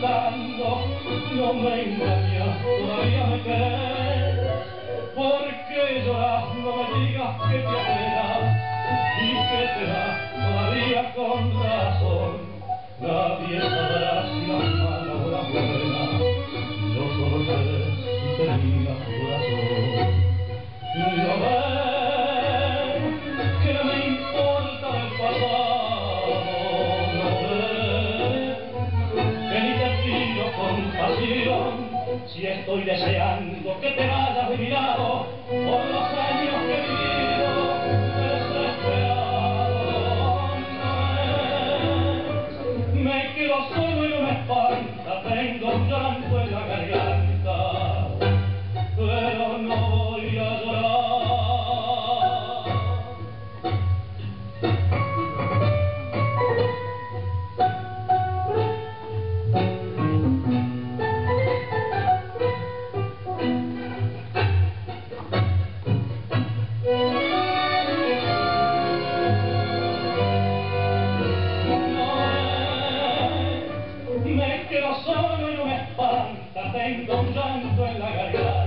no me engaña, todavía me crees, porque lloras, no me digas que te apena y que te da todavía con razón. Nadie sabrá si la mala o la si estoy deseando que te vayas de mi lado por los años que he desesperado. Me quedo solo y no me espanta, tengo un tengo un llanto en la garganta,